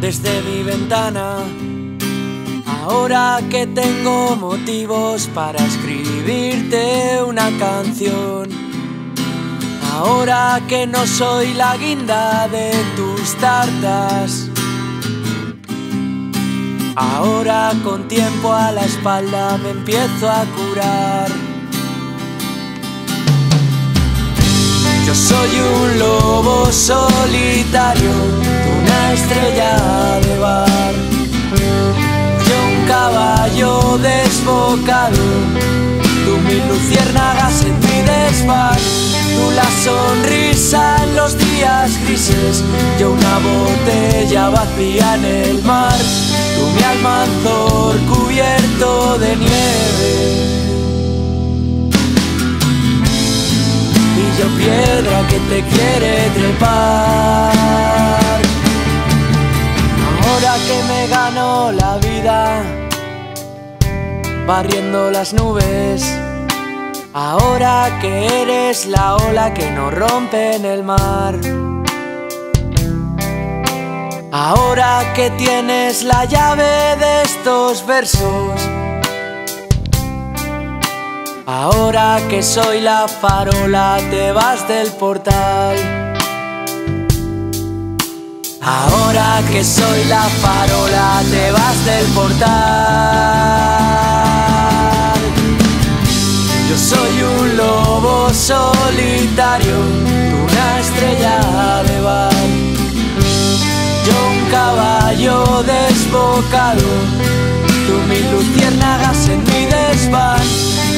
desde mi ventana. Ahora que tengo motivos para escribirte una canción. Ahora que no soy la guinda de tus tartas. Ahora con tiempo a la espalda me empiezo a curar. Yo soy un lobo solitario, estrella de bar. Yo un caballo desbocado, tú mil luciérnagas en mi desván. Tú la sonrisa en los días grises, yo una botella vacía en el mar. Tú mi almanzor cubierto de nieve. y yo piedra que te quiere trepar. Que me gano la vida, barriendo las nubes. Ahora que eres la ola que nos rompe en el mar. Ahora que tienes la llave de estos versos. Ahora que soy la farola te vas del portal. Ahora que soy la farola te vas del portal. Yo soy un lobo solitario, una estrella de bar. Yo un caballo desbocado, tú mil luciérnagas en mi desván.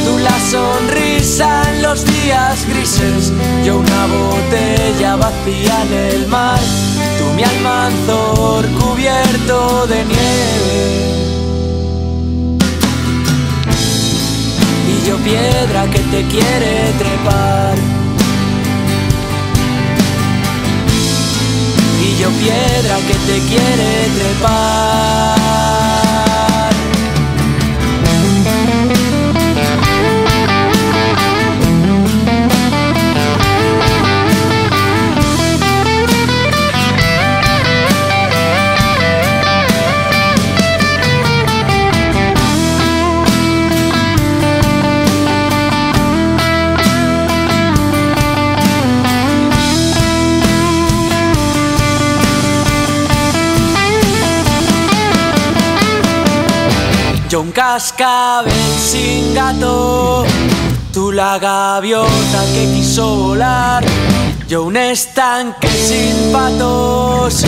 Tú la sonrisa en los días grises, yo una botella vacía en el mar, tú mi almanzor cubierto de nieve. Y yo piedra que te quiere trepar. Y yo piedra que te quiere trepar. Un cascabel sin gato, tú la gaviota que quiso volar. Yo un estanque sin patos,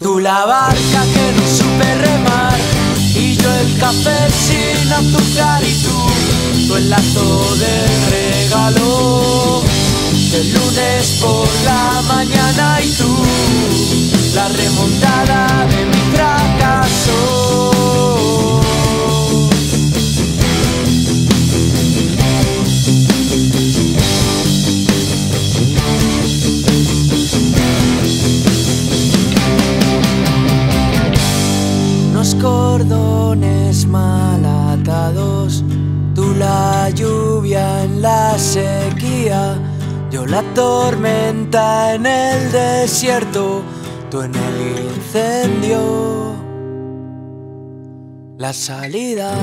tú la barca que no supe remar. Y yo el café sin azúcar y tú, el lazo de regalo. El lunes por la mañana y tú, la remontada de yo la tormenta en el desierto, tú en el incendio, la salida.